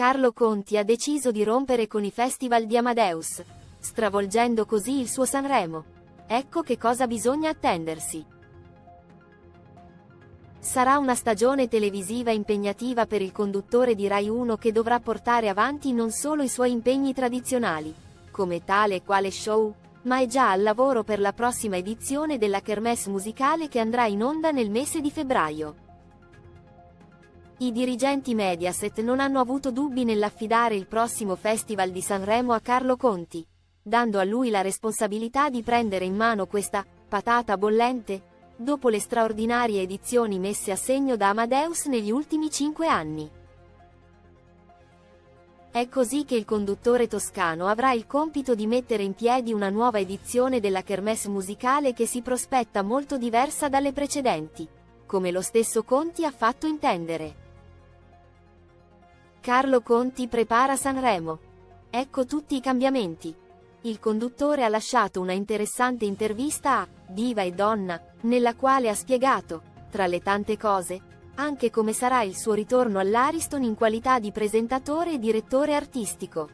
Carlo Conti ha deciso di rompere con i festival di Amadeus, stravolgendo così il suo Sanremo. Ecco che cosa bisogna attendersi. Sarà una stagione televisiva impegnativa per il conduttore di Rai 1 che dovrà portare avanti non solo i suoi impegni tradizionali, come tale e quale show, ma è già al lavoro per la prossima edizione della Kermesse musicale che andrà in onda nel mese di febbraio. I dirigenti Mediaset non hanno avuto dubbi nell'affidare il prossimo Festival di Sanremo a Carlo Conti, dando a lui la responsabilità di prendere in mano questa patata bollente, dopo le straordinarie edizioni messe a segno da Amadeus negli ultimi cinque anni. È così che il conduttore toscano avrà il compito di mettere in piedi una nuova edizione della Kermesse musicale che si prospetta molto diversa dalle precedenti, come lo stesso Conti ha fatto intendere. Carlo Conti prepara Sanremo. Ecco tutti i cambiamenti. Il conduttore ha lasciato una interessante intervista a Diva e Donna, nella quale ha spiegato, tra le tante cose, anche come sarà il suo ritorno all'Ariston in qualità di presentatore e direttore artistico.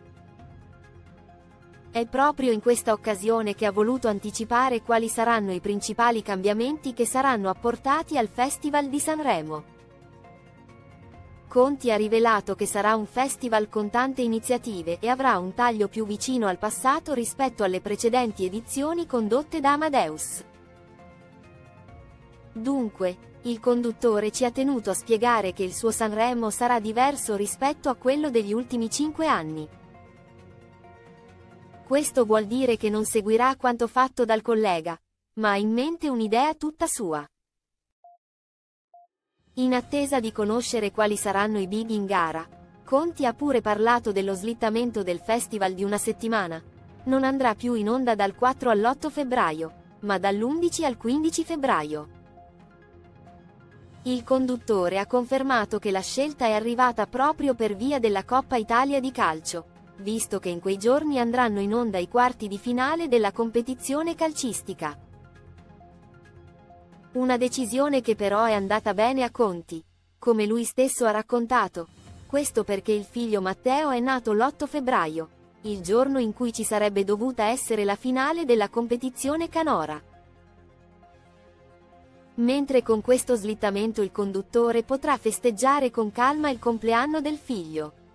È proprio in questa occasione che ha voluto anticipare quali saranno i principali cambiamenti che saranno apportati al Festival di Sanremo. Conti ha rivelato che sarà un festival con tante iniziative e avrà un taglio più vicino al passato rispetto alle precedenti edizioni condotte da Amadeus. Dunque, il conduttore ci ha tenuto a spiegare che il suo Sanremo sarà diverso rispetto a quello degli ultimi cinque anni. Questo vuol dire che non seguirà quanto fatto dal collega, ma ha in mente un'idea tutta sua. In attesa di conoscere quali saranno i big in gara, Conti ha pure parlato dello slittamento del festival di una settimana. Non andrà più in onda dal 4 all'8 febbraio, ma dall'11 al 15 febbraio. Il conduttore ha confermato che la scelta è arrivata proprio per via della Coppa Italia di calcio, visto che in quei giorni andranno in onda i quarti di finale della competizione calcistica. Una decisione che però è andata bene a Conti. Come lui stesso ha raccontato. Questo perché il figlio Matteo è nato l'8 febbraio, il giorno in cui ci sarebbe dovuta essere la finale della competizione canora. Mentre con questo slittamento il conduttore potrà festeggiare con calma il compleanno del figlio.